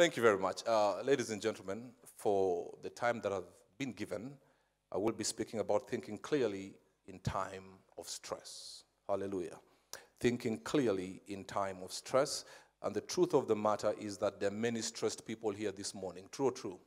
Thank you very much. Uh, ladies and gentlemen, for the time that I've been given, I will be speaking about thinking clearly in time of stress. Hallelujah. Thinking clearly in time of stress. And the truth of the matter is that there are many stressed people here this morning. True or true?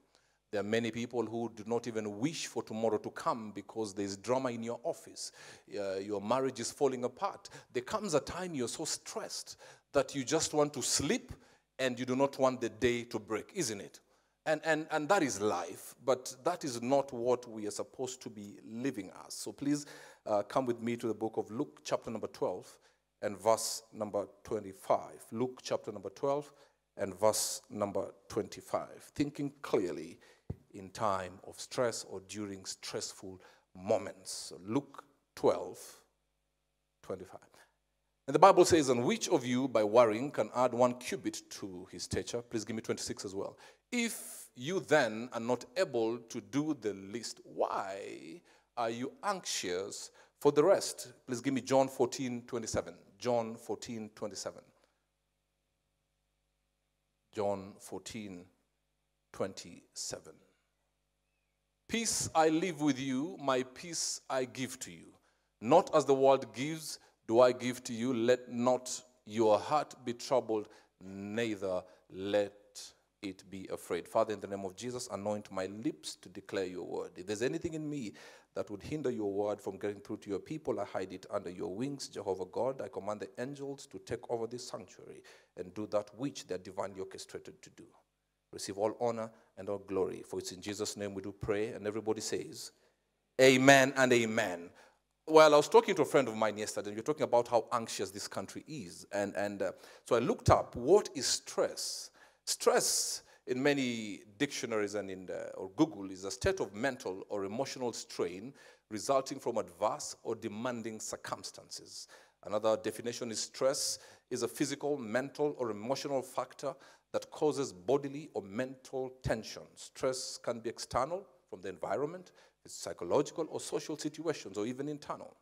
There are many people who do not even wish for tomorrow to come because there's drama in your office. Uh, your marriage is falling apart. There comes a time you're so stressed that you just want to sleep and you do not want the day to break, isn't it? And, and, and that is life, but that is not what we are supposed to be living as. So please uh, come with me to the book of Luke, chapter number 12, and verse number 25. Luke, chapter number 12, and verse number 25. Thinking clearly in time of stress or during stressful moments. So Luke 12, 25. And the Bible says, And which of you, by worrying, can add one cubit to his stature? Please give me 26 as well. If you then are not able to do the least, why are you anxious for the rest? Please give me John 14, 27. John 14, 27. John 14, 27. Peace I leave with you, my peace I give to you. Not as the world gives, do I give to you. Let not your heart be troubled, neither let it be afraid. Father, in the name of Jesus, anoint my lips to declare your word. If there's anything in me that would hinder your word from getting through to your people, I hide it under your wings, Jehovah God. I command the angels to take over this sanctuary and do that which they're divinely orchestrated to do. Receive all honor and all glory. For it's in Jesus' name we do pray. And everybody says, Amen and amen. Well, I was talking to a friend of mine yesterday, and we are talking about how anxious this country is. And, and uh, so I looked up what is stress? Stress, in many dictionaries and in the, or Google, is a state of mental or emotional strain resulting from adverse or demanding circumstances. Another definition is stress is a physical, mental, or emotional factor that causes bodily or mental tension. Stress can be external from the environment, it's psychological or social situations, or even internal.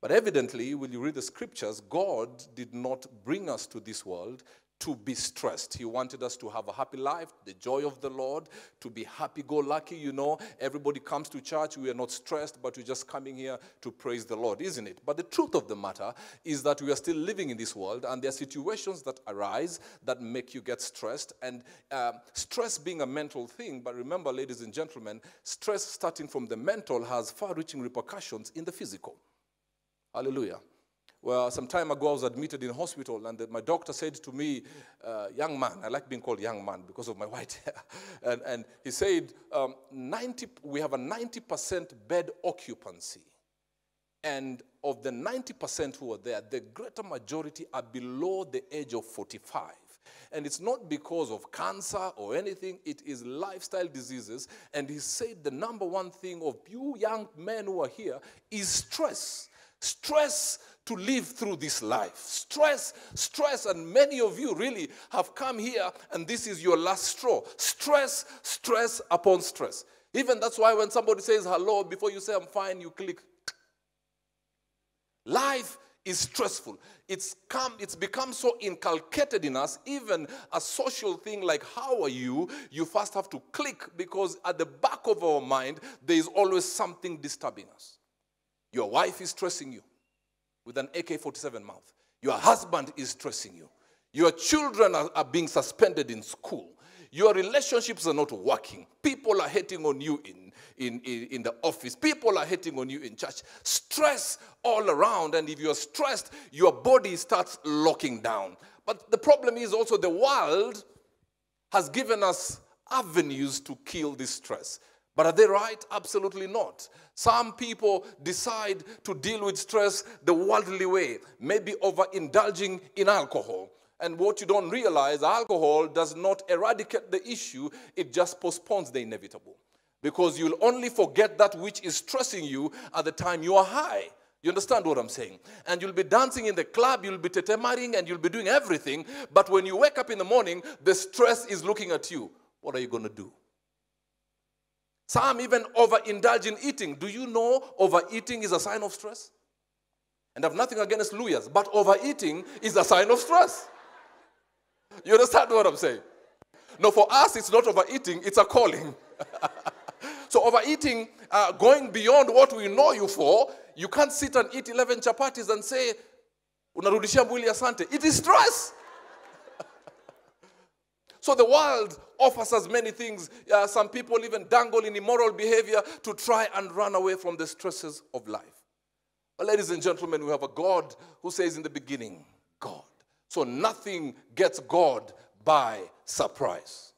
But evidently, when you read the scriptures, God did not bring us to this world to be stressed. He wanted us to have a happy life, the joy of the Lord, to be happy go lucky. You know, everybody comes to church, we are not stressed, but we're just coming here to praise the Lord, isn't it? But the truth of the matter is that we are still living in this world, and there are situations that arise that make you get stressed. And uh, stress being a mental thing, but remember, ladies and gentlemen, stress starting from the mental has far reaching repercussions in the physical. Hallelujah. Well, some time ago, I was admitted in hospital, and my doctor said to me, uh, young man, I like being called young man because of my white hair, and, and he said, um, 90, we have a 90% bed occupancy. And of the 90% who are there, the greater majority are below the age of 45. And it's not because of cancer or anything, it is lifestyle diseases. And he said the number one thing of you young men who are here is stress. Stress to live through this life. Stress, stress, and many of you really have come here and this is your last straw. Stress, stress upon stress. Even that's why when somebody says hello, before you say I'm fine, you click. Life is stressful. It's come, it's become so inculcated in us, even a social thing like how are you, you first have to click because at the back of our mind, there is always something disturbing us. Your wife is stressing you with an AK 47 mouth. Your husband is stressing you. Your children are, are, being suspended in school. Your relationships are not working. People are hating on you in, in, in, in, the office. People are hating on you in church. Stress all around. And if you're stressed, your body starts locking down. But the problem is also the world has given us avenues to kill this stress. But are they right? Absolutely not. Some people decide to deal with stress the worldly way, maybe overindulging in alcohol. And what you don't realize, alcohol does not eradicate the issue, it just postpones the inevitable. Because you'll only forget that which is stressing you at the time you are high. You understand what I'm saying? And you'll be dancing in the club, you'll be tetemaring, and you'll be doing everything. But when you wake up in the morning, the stress is looking at you. What are you going to do? Some even overindulge in eating. Do you know overeating is a sign of stress? And I have nothing against Luhyas, but overeating is a sign of stress. You understand what I'm saying? No, for us, it's not overeating, it's a calling. so, overeating, uh, going beyond what we know you for, you can't sit and eat 11 chapatis and say, unarudishia mwili asante. It is stress. so, the world offers us many things. Uh, some people even dangle in immoral behavior to try and run away from the stresses of life. But ladies and gentlemen, we have a God who says in the beginning, God. So nothing gets God by surprise.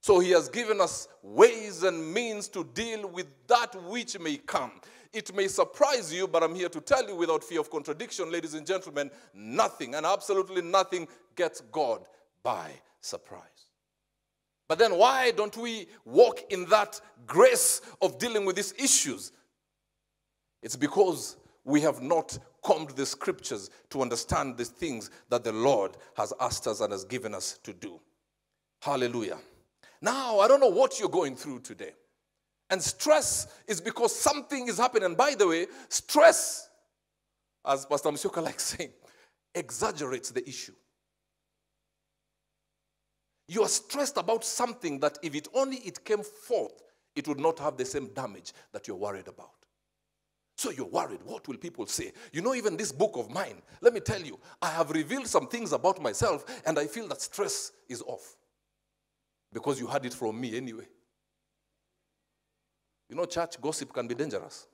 So he has given us ways and means to deal with that which may come. It may surprise you, but I'm here to tell you without fear of contradiction, ladies and gentlemen, nothing and absolutely nothing gets God by surprise. But then why don't we walk in that grace of dealing with these issues? It's because we have not combed the scriptures to understand the things that the Lord has asked us and has given us to do. Hallelujah. Now, I don't know what you're going through today. And stress is because something is happening. And by the way, stress, as Pastor Musyoka likes saying, exaggerates the issue. You are stressed about something that if it only it came forth, it would not have the same damage that you're worried about. So you're worried. What will people say? You know, even this book of mine, let me tell you, I have revealed some things about myself and I feel that stress is off. Because you had it from me anyway. You know, church gossip can be dangerous.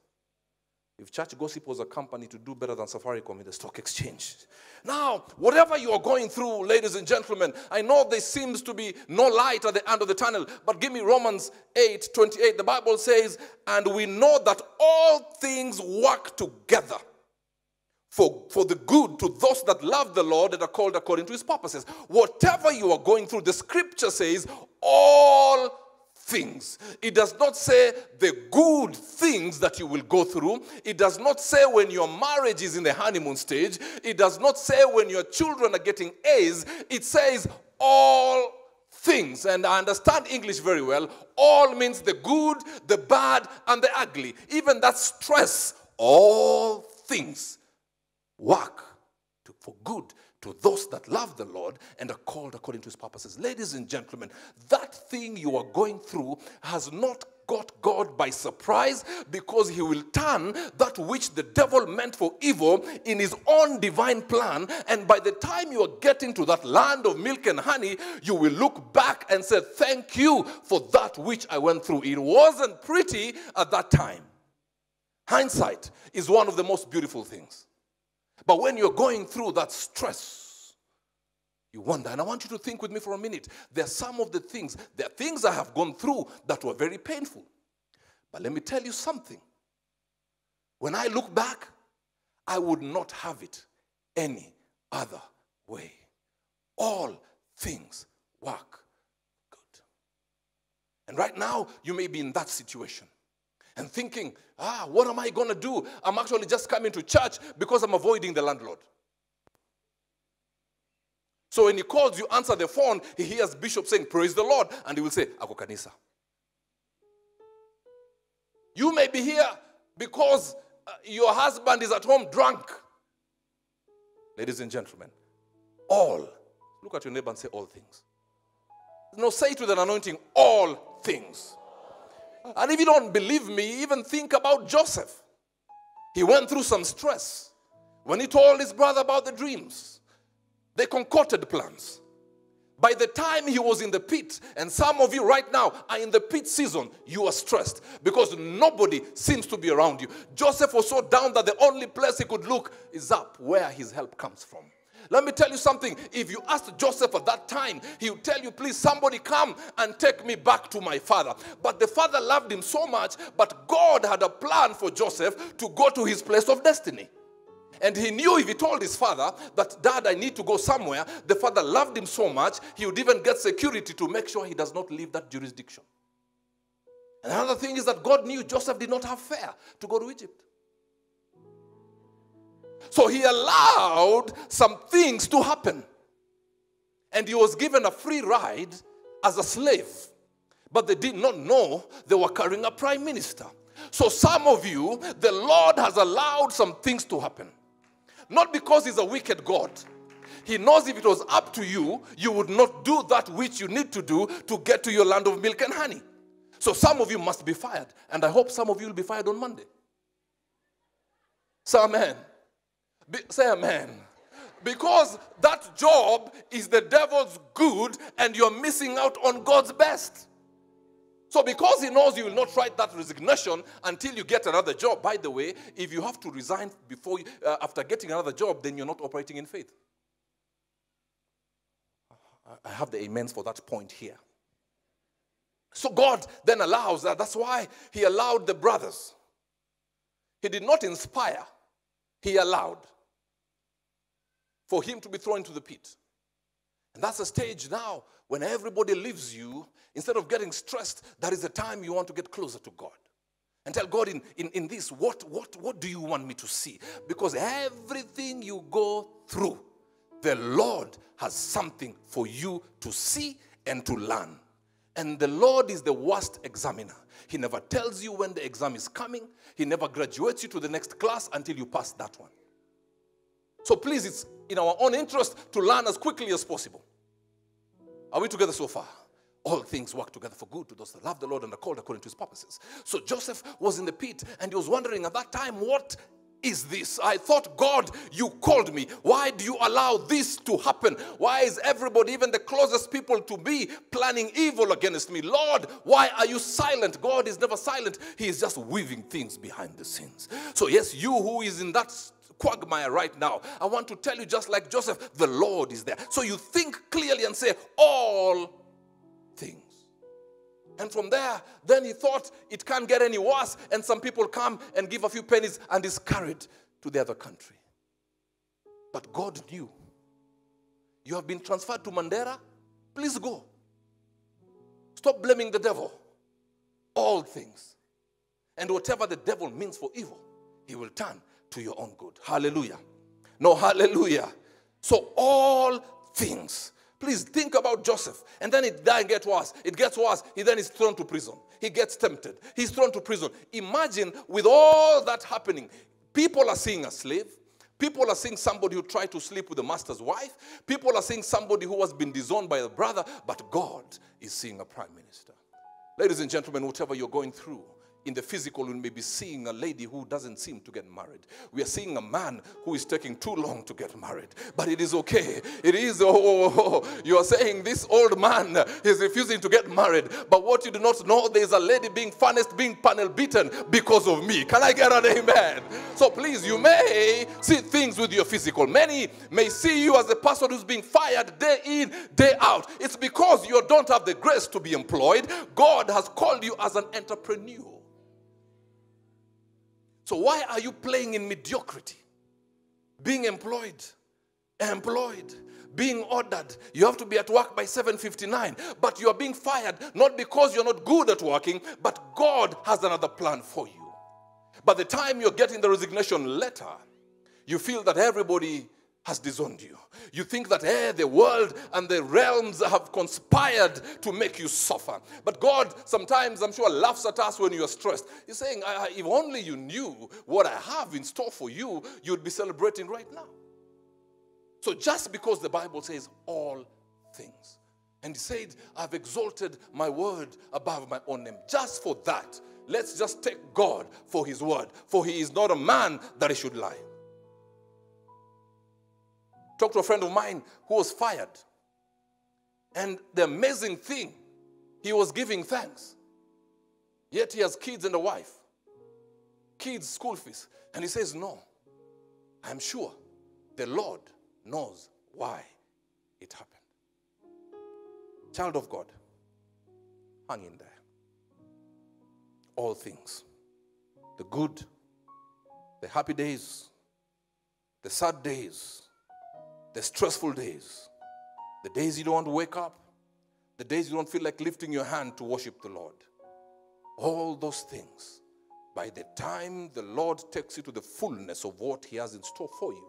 If church gossip was a company to do better than Safaricom in the stock exchange. Now, whatever you are going through, ladies and gentlemen, I know there seems to be no light at the end of the tunnel, but give me Romans 8 28. The Bible says, And we know that all things work together for, for the good to those that love the Lord and are called according to his purposes. Whatever you are going through, the scripture says, all things. It does not say the good things that you will go through. It does not say when your marriage is in the honeymoon stage. It does not say when your children are getting A's. It says all things. And I understand English very well. All means the good, the bad, and the ugly. Even that stress, all things work for good to those that love the Lord and are called according to his purposes. Ladies and gentlemen, that thing you are going through has not got God by surprise because he will turn that which the devil meant for evil in his own divine plan. And by the time you are getting to that land of milk and honey, you will look back and say, Thank you for that which I went through. It wasn't pretty at that time. Hindsight is one of the most beautiful things. But when you're going through that stress, you wonder. And I want you to think with me for a minute. There are some of the things, there are things I have gone through that were very painful. But let me tell you something. When I look back, I would not have it any other way. All things work good. And right now, you may be in that situation and thinking, ah, what am I going to do? I'm actually just coming to church because I'm avoiding the landlord. So when he calls you, answer the phone, he hears Bishop saying, Praise the Lord, and he will say, Ako kanisa. You may be here because uh, your husband is at home drunk. Ladies and gentlemen, all, look at your neighbor and say, All things. No, say to the anointing, All things. And if you don't believe me, even think about Joseph. He went through some stress. When he told his brother about the dreams, they concocted plans. By the time he was in the pit, and some of you right now are in the pit season, you are stressed because nobody seems to be around you. Joseph was so down that the only place he could look is up where his help comes from. Let me tell you something. If you asked Joseph at that time, he would tell you, please, somebody come and take me back to my father. But the father loved him so much, but God had a plan for Joseph to go to his place of destiny. And he knew if he told his father that, Dad, I need to go somewhere, the father loved him so much, he would even get security to make sure he does not leave that jurisdiction. Another thing is that God knew Joseph did not have fare to go to Egypt. So he allowed some things to happen. And he was given a free ride as a slave. But they did not know they were carrying a prime minister. So some of you, the Lord has allowed some things to happen. Not because he's a wicked God. He knows if it was up to you, you would not do that which you need to do to get to your land of milk and honey. So some of you must be fired, and I hope some of you will be fired on Monday. Say amen. Be, say amen. Because that job is the devil's good, and you're missing out on God's best. So, because he knows you will not write that resignation until you get another job, by the way, if you have to resign before you, uh, after getting another job, then you're not operating in faith. I have the amens for that point here. So, God then allows that. That's why He allowed the brothers. He did not inspire, He allowed for him to be thrown into the pit. And that's a stage now when everybody leaves you, instead of getting stressed, that is the time you want to get closer to God. And tell God in, in, in this, what, what, what do you want me to see? Because everything you go through, the Lord has something for you to see and to learn. And the Lord is the worst examiner. He never tells you when the exam is coming, He never graduates you to the next class until you pass that one. So please, it's in our own interest to learn as quickly as possible. Are we together so far? All things work together for good to those that love the Lord and are called according to his purposes. So Joseph was in the pit and he was wondering at that time, what is this? I thought, God, you called me. Why do you allow this to happen? Why is everybody, even the closest people to me, planning evil against me? Lord, why are you silent? God is never silent. He is just weaving things behind the scenes. So, yes, you who is in that quagmire right now. I want to tell you, just like Joseph, the Lord is there. So you think clearly and say, All things. And from there, then he thought it can't get any worse. And some people come and give a few pennies and is carried to the other country. But God knew. You have been transferred to Mandera, please go. Stop blaming the devil. All things. And whatever the devil means for evil, he will turn to your own good. Hallelujah. No, hallelujah. So all things. Please think about Joseph. And then it then gets worse. It gets worse. He then is thrown to prison. He gets tempted. He's thrown to prison. Imagine with all that happening, people are seeing a slave. People are seeing somebody who tried to sleep with the master's wife. People are seeing somebody who has been disowned by a brother. But God is seeing a prime minister. Ladies and gentlemen, whatever you're going through, in the physical, we may be seeing a lady who doesn't seem to get married. We are seeing a man who is taking too long to get married. But it is okay. It is, oh, oh, oh, oh. you are saying this old man is refusing to get married. But what you do not know, there's a lady being furnace, being panel beaten because of me. Can I get an amen? So please, you may see things with your physical. Many may see you as a person who's being fired day in, day out. It's because you don't have the grace to be employed. God has called you as an entrepreneur. So why are you playing in mediocrity? Being employed, employed, being ordered. You have to be at work by 7:59, but you are being fired not because you're not good at working, but God has another plan for you. By the time you're getting the resignation letter, you feel that everybody has disowned you. You think that eh, the world and the realms have conspired to make you suffer. But God sometimes, I'm sure, laughs at us when you're stressed. He's saying, if only you knew what I have in store for you, you'd be celebrating right now. So just because the Bible says all things, and he said, I've exalted my word above my own name, just for that, let's just take God for his word, for he is not a man that he should lie. Talked to a friend of mine who was fired. And the amazing thing, he was giving thanks. Yet he has kids and a wife, kids' school fees. And he says, No, I'm sure the Lord knows why it happened. Child of God, hang in there. All things the good, the happy days, the sad days, the stressful days, the days you don't want to wake up, the days you don't feel like lifting your hand to worship the Lord. All those things, by the time the Lord takes you to the fullness of what He has in store for you,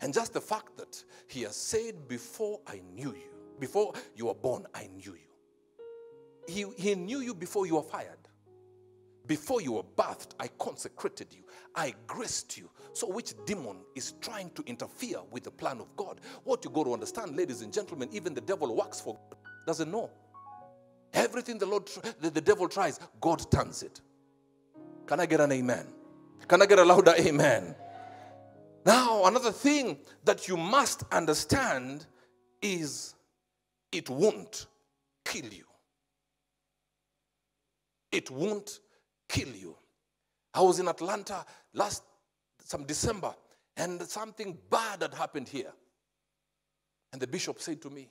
and just the fact that He has said, Before I knew you, before you were born, I knew you. He, he knew you before you were fired. Before you were birthed, I consecrated you. I graced you. So, which demon is trying to interfere with the plan of God? What you got to understand, ladies and gentlemen, even the devil works for God, doesn't know. Everything the Lord, the, the devil tries, God turns it. Can I get an amen? Can I get a louder amen? Now, another thing that you must understand is it won't kill you. It won't kill you. I was in Atlanta last some December and something bad had happened here. And the bishop said to me,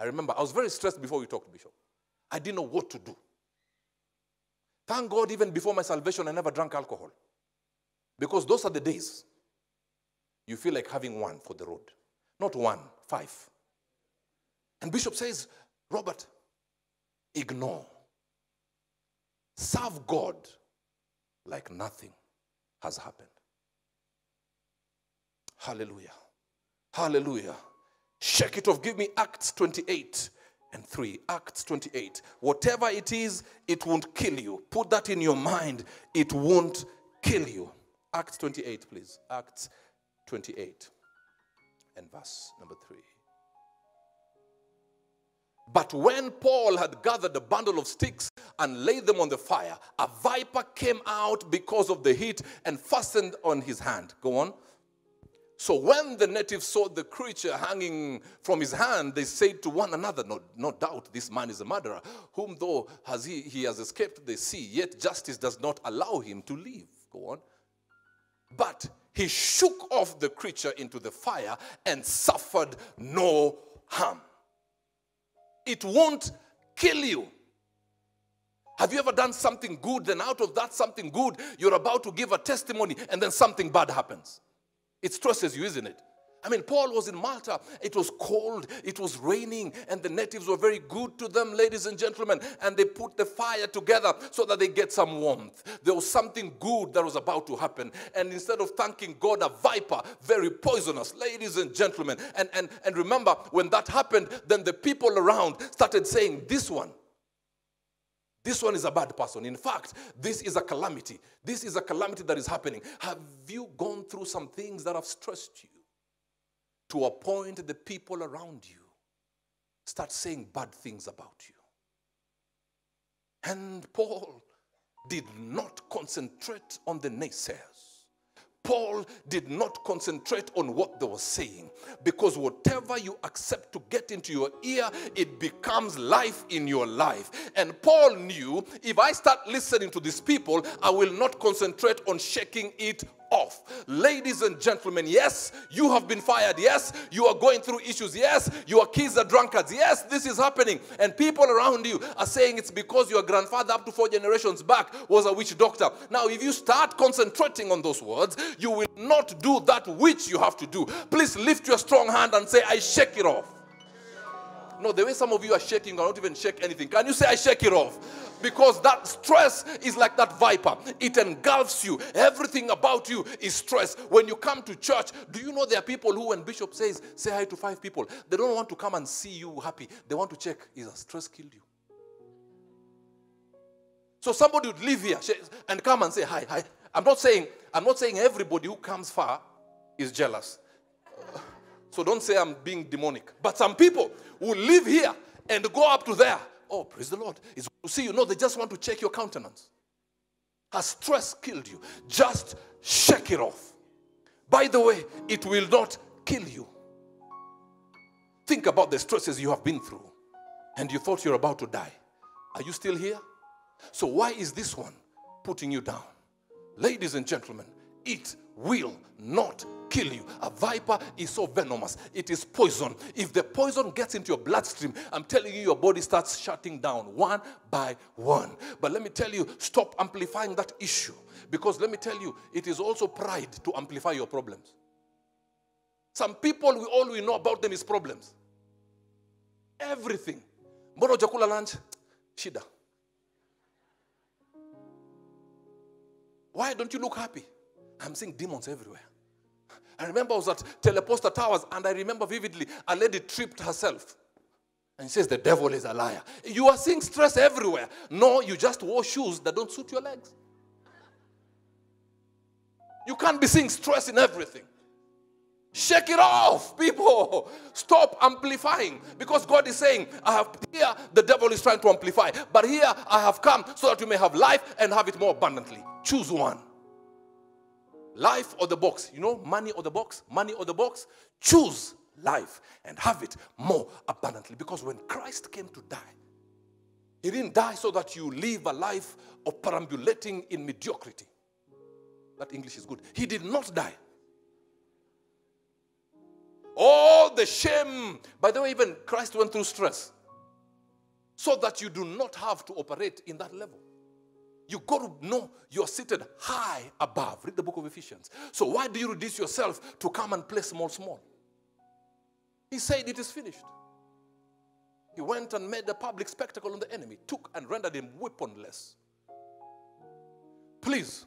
I remember I was very stressed before we talked, Bishop. I didn't know what to do. Thank God, even before my salvation, I never drank alcohol. Because those are the days you feel like having one for the road. Not one, five. And Bishop says, Robert, ignore. Serve God like nothing has happened. Hallelujah. Hallelujah. Shake it off. Give me Acts 28 and 3. Acts 28. Whatever it is, it won't kill you. Put that in your mind. It won't kill you. Acts 28, please. Acts 28 and verse number 3. But when Paul had gathered a bundle of sticks and laid them on the fire, a viper came out because of the heat and fastened on his hand. Go on. So when the natives saw the creature hanging from his hand, they said to one another, No, no doubt this man is a murderer, whom though has he, he has escaped the sea, yet justice does not allow him to live. Go on. But he shook off the creature into the fire and suffered no harm. It won't kill you. Have you ever done something good, then out of that something good, you're about to give a testimony, and then something bad happens? It stresses you, isn't it? I mean, Paul was in Malta. It was cold, it was raining, and the natives were very good to them, ladies and gentlemen. And they put the fire together so that they get some warmth. There was something good that was about to happen. And instead of thanking God, a viper, very poisonous, ladies and gentlemen. And, and, and remember, when that happened, then the people around started saying, This one, this one is a bad person. In fact, this is a calamity. This is a calamity that is happening. Have you gone through some things that have stressed you to a point the people around you start saying bad things about you? And Paul did not concentrate on the naysayers. Paul did not concentrate on what they were saying because whatever you accept to get into your ear, it becomes life in your life. And Paul knew if I start listening to these people, I will not concentrate on shaking it off. Ladies and gentlemen, yes, you have been fired. Yes, you are going through issues. Yes, your kids are drunkards. Yes, this is happening. And people around you are saying it's because your grandfather, up to four generations back, was a witch doctor. Now, if you start concentrating on those words, you will not do that which you have to do. Please lift your strong hand and say, I shake it off. No, the way some of you are shaking, you not even shake anything. Can you say, I shake it off? Because that stress is like that viper, it engulfs you. Everything about you is stress. When you come to church, do you know there are people who, when Bishop says, say hi to five people, they don't want to come and see you happy. They want to check, is a stress killed you? So somebody would live here and come and say hi, hi. I'm not saying, I'm not saying everybody who comes far is jealous. So don't say I'm being demonic. But some people will live here and go up to there. Oh, praise the Lord. It's to see you. No, they just want to check your countenance. Has stress killed you? Just shake it off. By the way, it will not kill you. Think about the stresses you have been through and you thought you're about to die. Are you still here? So, why is this one putting you down? Ladies and gentlemen, it will not kill you. A viper is so venomous, it is poison. If the poison gets into your bloodstream, I'm telling you, your body starts shutting down one by one. But let me tell you, stop amplifying that issue. Because let me tell you, it is also pride to amplify your problems. Some people, we all we know about them is problems. Everything. Mbona hujakula lunch? Shida. Why don't you look happy? I'm seeing demons everywhere. I remember I was at Teleposta Towers and I remember vividly a lady tripped herself. And says the devil is a liar. You are seeing stress everywhere. No, you just wore shoes that don't suit your legs. You can't be seeing stress in everything. Shake it off, people. Stop amplifying because God is saying, I have here, the devil is trying to amplify, but here I have come so that you may have life and have it more abundantly. Choose one. Life or the box. You know, money or the box, money or the box. Choose life and have it more abundantly. Because when Christ came to die, he didn't die so that you live a life of perambulating in mediocrity. That English is good. He did not die. All the shame. By the way, even Christ went through stress. So that you do not have to operate in that level. You got to know you're seated high above. Read the book of Ephesians. So why do you reduce yourself to come and play small, small? He said, It is finished. He went and made a public spectacle on the enemy, took and rendered him weaponless. Please,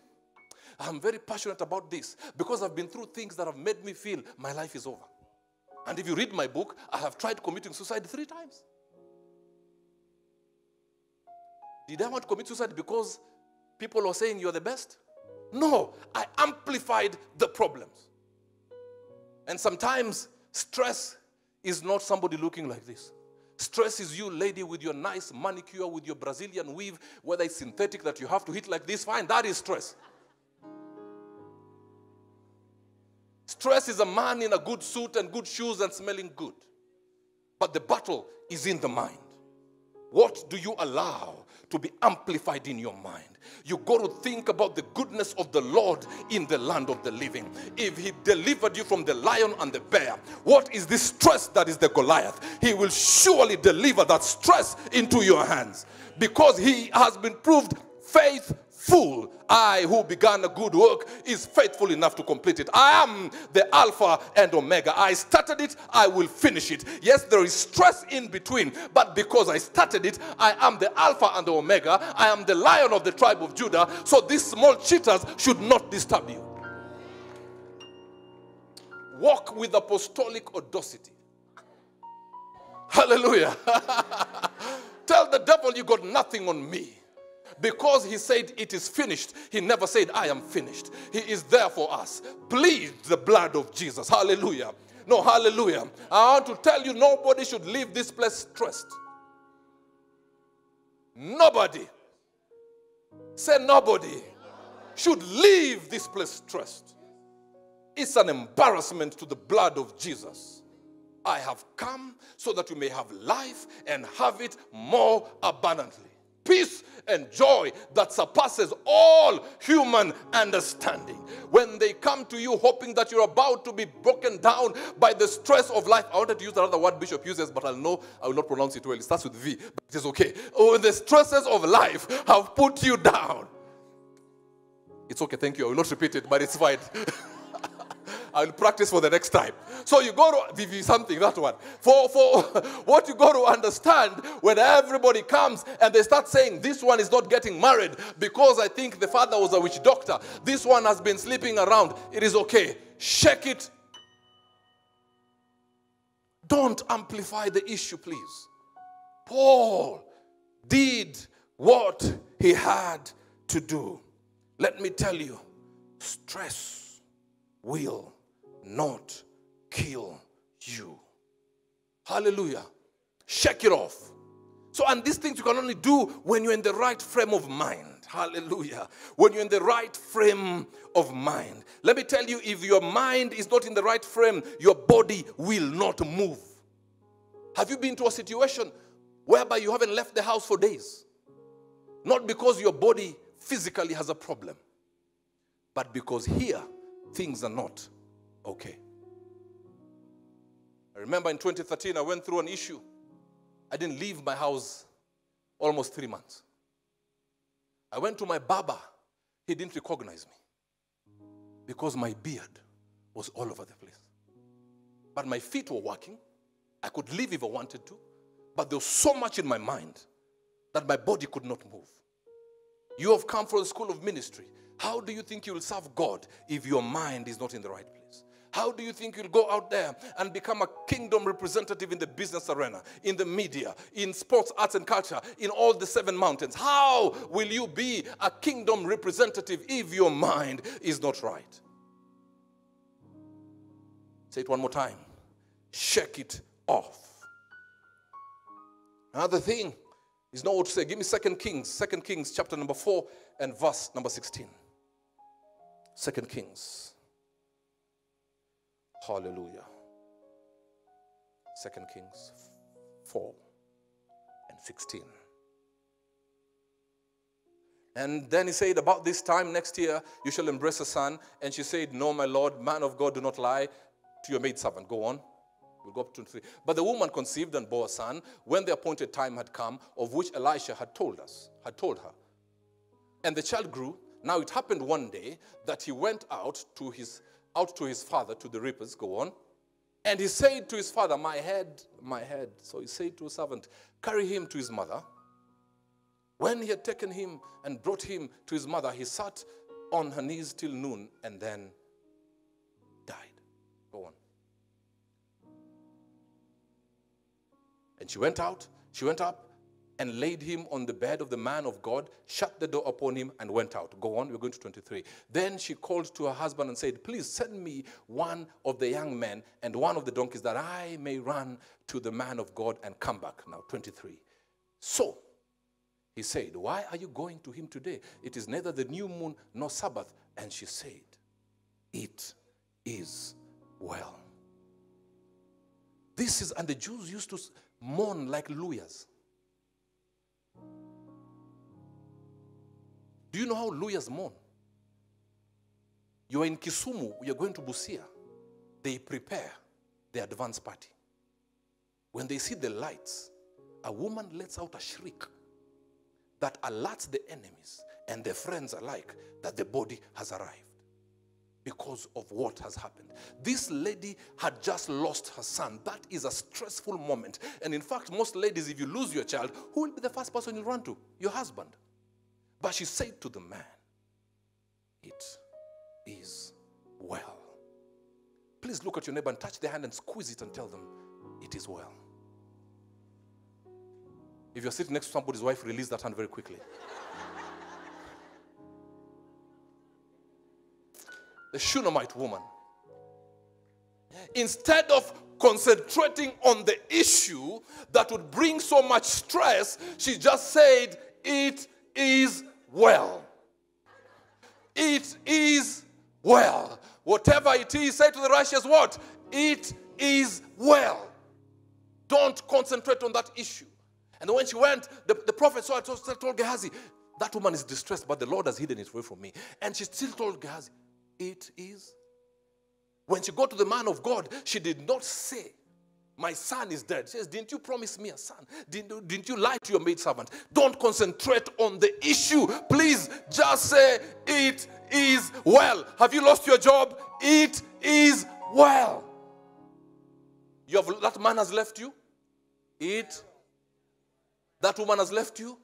I'm very passionate about this because I've been through things that have made me feel my life is over. And if you read my book, I have tried committing suicide three times. Did I want to commit suicide because people were saying you're the best? No, I amplified the problems. And sometimes stress is not somebody looking like this. Stress is you, lady, with your nice manicure, with your Brazilian weave, whether it's synthetic that you have to hit like this, fine, that is stress. Stress is a man in a good suit and good shoes and smelling good. But the battle is in the mind. What do you allow to be amplified in your mind? You got to think about the goodness of the Lord in the land of the living. If He delivered you from the lion and the bear, what is this stress that is the Goliath? He will surely deliver that stress into your hands because He has been proved faith full. I, who began a good work, is faithful enough to complete it. I am the Alpha and Omega. I started it, I will finish it. Yes, there is stress in between, but because I started it, I am the Alpha and the Omega. I am the lion of the tribe of Judah. So these small cheaters should not disturb you. Walk with apostolic audacity. Hallelujah. Tell the devil you got nothing on me. Because he said it is finished, he never said, I am finished. He is there for us. Plead the blood of Jesus. Hallelujah. No, hallelujah. I want to tell you nobody should leave this place stressed. Nobody. Say nobody should leave this place stressed. It's an embarrassment to the blood of Jesus. I have come so that you may have life and have it more abundantly peace and joy that surpasses all human understanding. When they come to you hoping that you're about to be broken down by the stress of life, I wanted to use another word Bishop uses, but I'll know I will not pronounce it well. It starts with V, but it is okay. Oh, the stresses of life have put you down. It's okay, thank you. I will not repeat it, but it's fine. I'll practice for the next time. So you got to give something, that one. For, for what you got to understand when everybody comes and they start saying, this one is not getting married because I think the father was a witch doctor. This one has been sleeping around. It is okay. Shake it. Don't amplify the issue, please. Paul did what he had to do. Let me tell you, stress will not kill you. Hallelujah. Shake it off. So, and these things you can only do when you're in the right frame of mind. Hallelujah. When you're in the right frame of mind. Let me tell you, if your mind is not in the right frame, your body will not move. Have you been to a situation whereby you haven't left the house for days? Not because your body physically has a problem, but because here things are not okay. I remember in 2013, I went through an issue. I didn't leave my house almost three months. I went to my barber. He didn't recognize me because my beard was all over the place. But my feet were working. I could leave if I wanted to. But there was so much in my mind that my body could not move. You have come from the school of ministry. How do you think you will serve God if your mind is not in the right place? How do you think you'll go out there and become a kingdom representative in the business arena, in the media, in sports, arts, and culture, in all the seven mountains? How will you be a kingdom representative if your mind is not right? Say it one more time. Shake it off. Another thing is not what to say. Give me Second Kings, Second Kings chapter number 4 and verse number 16. Second Kings. Hallelujah. Second Kings 4 and 16. And then he said, About this time next year, you shall embrace a son. And she said, No, my Lord, man of God, do not lie to your maidservant. Go on. We'll go up to 23. But the woman conceived and bore a son when the appointed time had come, of which Elisha had told us, had told her. And the child grew. Now it happened one day that he went out to his out to his father to the reapers. Go on. And he said to his father, My head, my head. So he said to a servant, Carry him to his mother. When he had taken him and brought him to his mother, he sat on her knees till noon and then died. Go on. And she went out, she went up and laid him on the bed of the man of God, shut the door upon him, and went out. Go on, we're going to 23. Then she called to her husband and said, Please send me one of the young men and one of the donkeys that I may run to the man of God and come back. Now, 23. So he said, Why are you going to him today? It is neither the new moon nor Sabbath. And she said, It is well. This is, and the Jews used to mourn like Luhyas. Do you know how Luhyas mourn? You are in Kisumu, you're going to Busia. They prepare the advance party. When they see the lights, a woman lets out a shriek that alerts the enemies and the friends alike that the body has arrived because of what has happened. This lady had just lost her son. That is a stressful moment. And in fact, most ladies, if you lose your child, who will be the first person you run to? Your husband. But she said to the man, It is well. Please look at your neighbor and touch their hand and squeeze it and tell them, It is well. If you're sitting next to somebody's wife, release that hand very quickly. the Shunammite woman, instead of concentrating on the issue that would bring so much stress, she just said, It is well. It is well. Whatever it is, say to the righteous, What? It is well. Don't concentrate on that issue. And when she went, the, the prophet saw it, told, told Gehazi, That woman is distressed, but the Lord has hidden it away from me. And she still told Gehazi, It is. When she got to the man of God, she did not say, my son is dead. She says, Didn't you promise me a son? Didn't, didn't you lie to your maidservant? Don't concentrate on the issue. Please just say, It is well. Have you lost your job? It is well. You have that man has left you? It that woman has left you?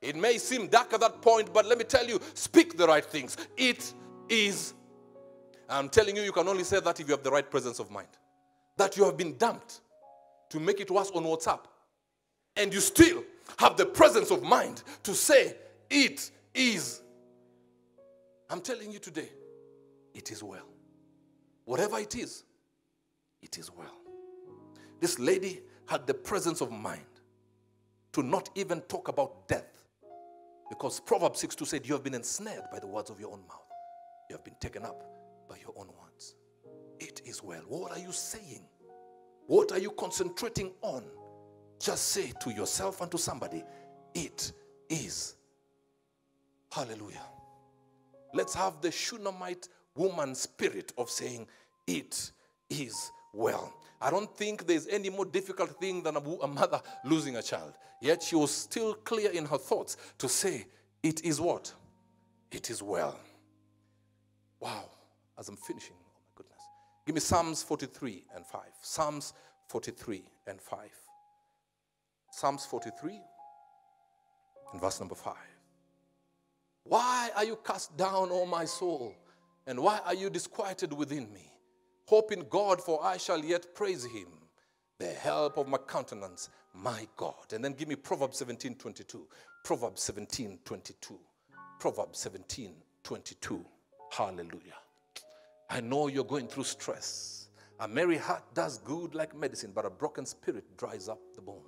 It may seem dark at that point, but let me tell you, speak the right things. It is. I'm telling you, you can only say that if you have the right presence of mind that you have been dumped to make it worse on WhatsApp. And you still have the presence of mind to say, It is. I'm telling you today, it is well. Whatever it is, it is well. This lady had the presence of mind to not even talk about death. Because Proverbs 6 2 said, You have been ensnared by the words of your own mouth, you have been taken up by your own words. It is well. What are you saying? What are you concentrating on? Just say to yourself and to somebody, It is. Hallelujah. Let's have the Shunammite woman spirit of saying, It is well. I don't think there's any more difficult thing than a mother losing a child. Yet she was still clear in her thoughts to say, It is what? It is well. Wow. As I'm finishing, Give me Psalms 43 and 5. Psalms 43 and 5. Psalms 43 and verse number 5. Why are you cast down, O my soul? And why are you disquieted within me? Hope in God, for I shall yet praise him, the help of my countenance, my God. And then give me Proverbs 17 22. Proverbs 17 22. Proverbs 17 22. Hallelujah. I know you're going through stress. A merry heart does good like medicine, but a broken spirit dries up the bone.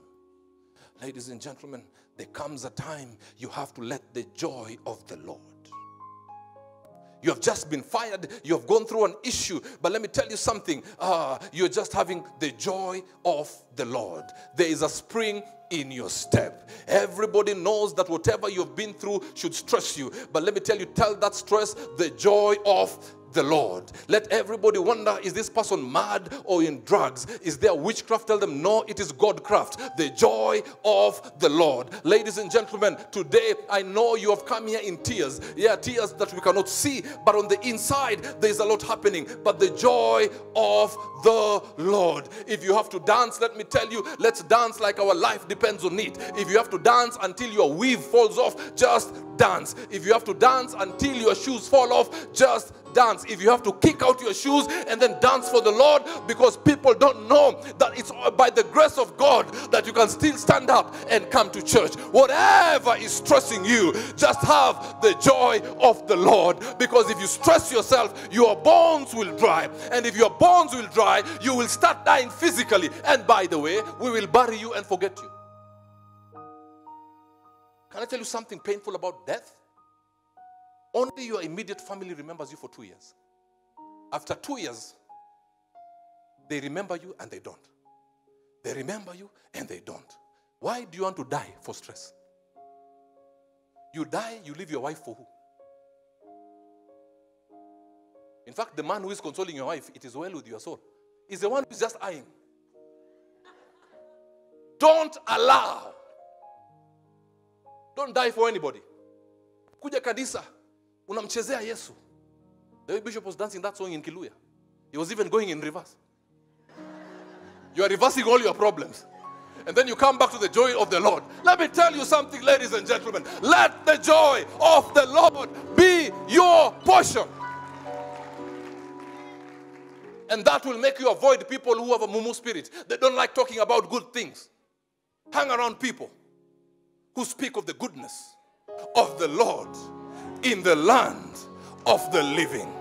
Ladies and gentlemen, there comes a time you have to let the joy of the Lord you have just been fired. You have gone through an issue. But let me tell you something. Uh, you're just having the joy of the Lord. There is a spring in your step. Everybody knows that whatever you've been through should stress you. But let me tell you, tell that stress the joy of the Lord. Let everybody wonder is this person mad or in drugs? Is there witchcraft? Tell them, no, it is Godcraft, the joy of the Lord. Ladies and gentlemen, today I know you have come here in tears. Yeah, tears that we cannot see, but on the inside there is a lot happening. But the joy of the Lord. If you have to dance, let me tell you, let's dance like our life depends on it. If you have to dance until your weave falls off, just dance. If you have to dance until your shoes fall off, just dance. If you have to kick out your shoes and then dance for the Lord because people don't know that it's by the grace of God that you can still stand up and come to church. Whatever is stressing you, just have the joy of the Lord because if you stress yourself, your bones will dry. And if your bones will dry, you will start dying physically. And by the way, we will bury you and forget you. Can I tell you something painful about death? Only your immediate family remembers you for two years. After two years, they remember you and they don't. They remember you and they don't. Why do you want to die for stress? You die, you leave your wife for who? In fact, the man who is consoling your wife, it is well with your soul, is the one who is just eyeing. Don't allow. Don't die for anybody. Kuja kanisa unamchezea Yesu. The way Bishop was dancing that song in Kiluhya, he was even going in reverse. You are reversing all your problems. And then you come back to the joy of the Lord. Let me tell you something, ladies and gentlemen. Let the joy of the Lord be your portion. And that will make you avoid people who have a mumu spirit. They don't like talking about good things. Hang around people who speak of the goodness of the Lord in the land of the living.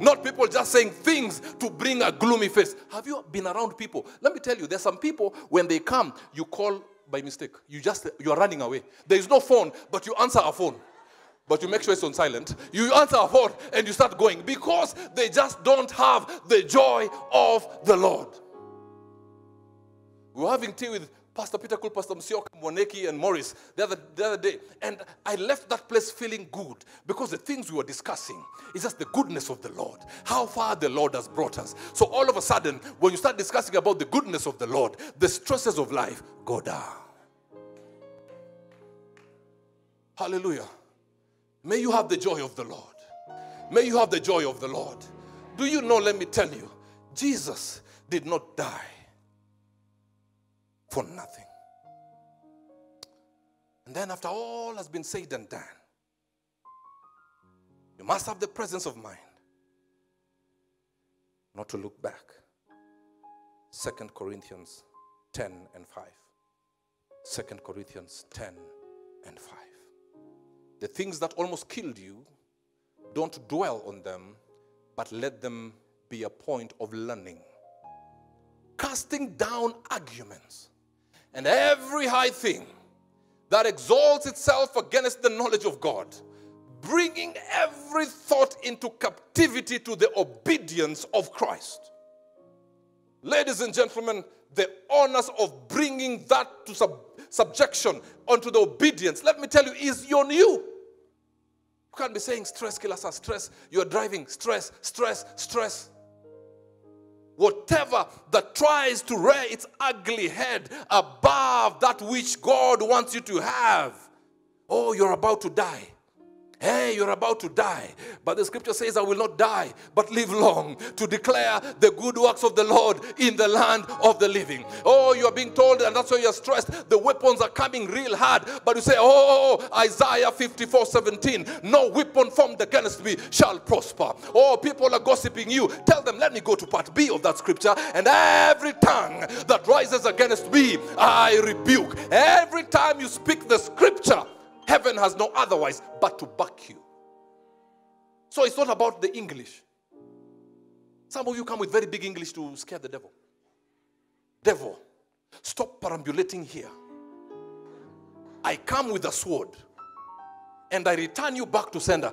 Not people just saying things to bring a gloomy face. Have you been around people? Let me tell you, there's some people, when they come, you call by mistake. You just, you are running away. There is no phone, but you answer a phone. But you make sure it's on silent. You answer a phone and you start going because they just don't have the joy of the Lord. We were having tea with Pastor Peter Cool, Pastor Msioka, Moneki, and Morris the other, the other day. And I left that place feeling good because the things we were discussing is just the goodness of the Lord, how far the Lord has brought us. So all of a sudden, when you start discussing about the goodness of the Lord, the stresses of life go down. Hallelujah. May you have the joy of the Lord. May you have the joy of the Lord. Do you know, let me tell you, Jesus did not die for nothing. And then, after all has been said and done, you must have the presence of mind not to look back. Second Corinthians 10 and 5. 2 Corinthians 10 and 5. The things that almost killed you, don't dwell on them, but let them be a point of learning. Casting down arguments and every high thing that exalts itself against the knowledge of God, bringing every thought into captivity to the obedience of Christ. Ladies and gentlemen, the honors of bringing that to sub- subjection onto the obedience, let me tell you, is on you. You can't be saying stress, killers stress. You're driving, stress, stress, stress. Whatever that tries to rear its ugly head above that which God wants you to have. Oh, you're about to die. Hey, you're about to die. But the scripture says, I will not die, but live long to declare the good works of the Lord in the land of the living. Oh, you are being told, and that's why you're stressed. The weapons are coming real hard. But you say, Oh, oh, oh Isaiah 54 17, no weapon formed against me shall prosper. Oh, people are gossiping you. Tell them, let me go to part B of that scripture. And every tongue that rises against me, I rebuke. Every time you speak the scripture, Heaven has no otherwise but to back you. So it's not about the English. Some of you come with very big English to scare the devil. Devil, stop perambulating here. I come with a sword and I return you back to sender.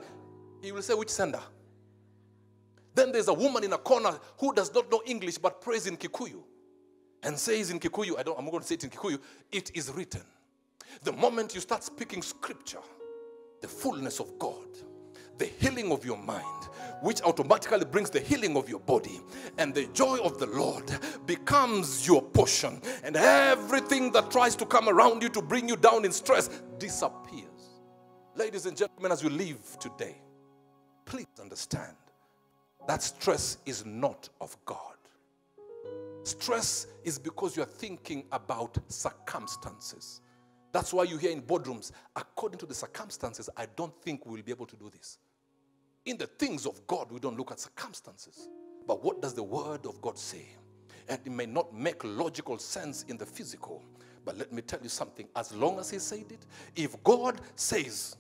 He will say, Which sender? Then there's a woman in a corner who does not know English but prays in Kikuyu and says in Kikuyu, I don't, I'm going to say it in Kikuyu, it is written. The moment you start speaking scripture, the fullness of God, the healing of your mind, which automatically brings the healing of your body, and the joy of the Lord becomes your portion, and everything that tries to come around you to bring you down in stress disappears. Ladies and gentlemen, as you leave today, please understand that stress is not of God. Stress is because you are thinking about circumstances. That's why you hear in boardrooms, according to the circumstances, I don't think we'll be able to do this. In the things of God, we don't look at circumstances. But what does the word of God say? And it may not make logical sense in the physical. But let me tell you something. As long as He said it, if God says,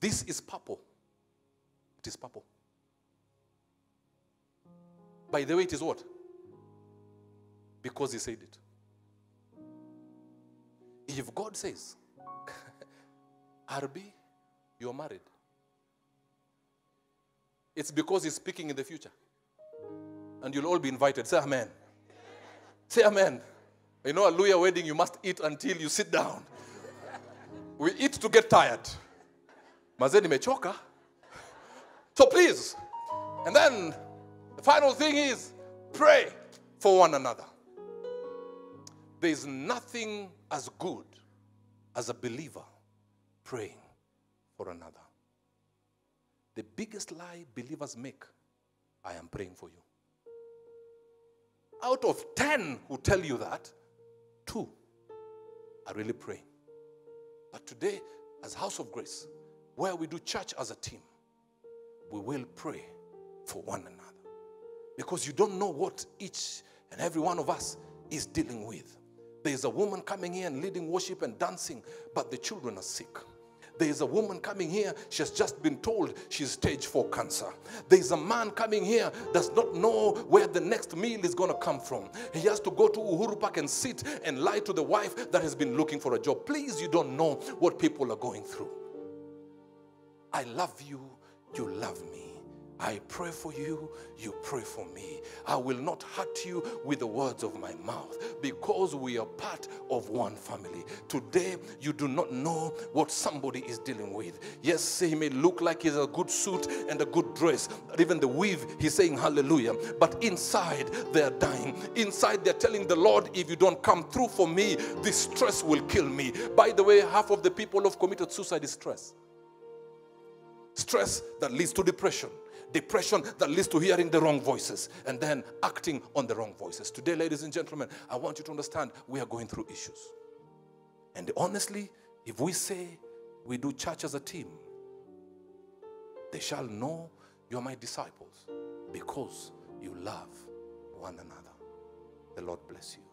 This is purple, it is purple. By the way, it is what? Because He said it. If God says, Arby, you're married, it's because He's speaking in the future. And you'll all be invited. Say amen. Say amen. You know, a Luhya wedding, you must eat until you sit down. We eat to get tired. Mazeni mechoka. So please. And then the final thing is pray for one another. There is nothing as good as a believer praying for another. The biggest lie believers make I am praying for you. Out of 10 who tell you that, two are really praying. But today, as House of Grace, where we do church as a team, we will pray for one another. Because you don't know what each and every one of us is dealing with. There's a woman coming here and leading worship and dancing, but the children are sick. There's a woman coming here, she has just been told she's stage 4 cancer. There's a man coming here, does not know where the next meal is going to come from. He has to go to Uhuru Park and sit and lie to the wife that has been looking for a job. Please, you don't know what people are going through. I love you, you love me. I pray for you, you pray for me. I will not hurt you with the words of my mouth because we are part of one family. Today, you do not know what somebody is dealing with. Yes, he may look like he's a good suit and a good dress, even the weave, he's saying hallelujah. But inside, they're dying. Inside, they're telling the Lord, if you don't come through for me, this stress will kill me. By the way, half of the people who have committed suicide is stress. Stress that leads to depression depression that leads to hearing the wrong voices and then acting on the wrong voices. Today, ladies and gentlemen, I want you to understand we are going through issues. And honestly, if we say we do church as a team, they shall know you are my disciples because you love one another. The Lord bless you.